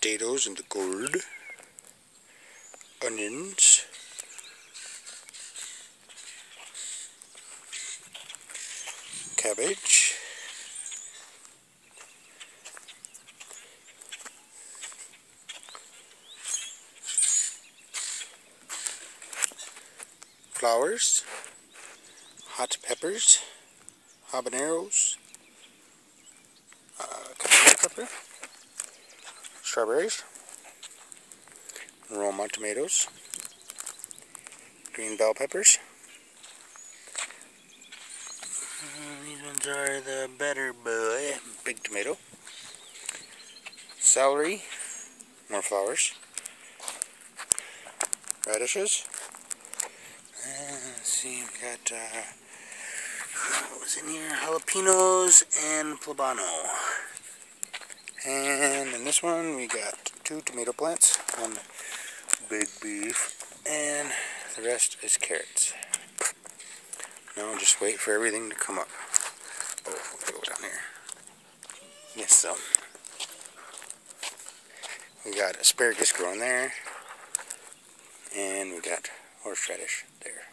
potatoes and the gourd, onions, cabbage, flowers, hot peppers, habaneros, uh, pepper, strawberries, Roma tomatoes, green bell peppers. Uh, these ones are the better boy, big tomato, celery, more flowers, radishes. And let's see, we got uh, what was in here? Jalapenos and poblano. And in this one, we got two tomato plants, one big beef, and the rest is carrots. Now just wait for everything to come up. Oh, go down here. Yes, so. We got asparagus growing there, and we got horseradish there.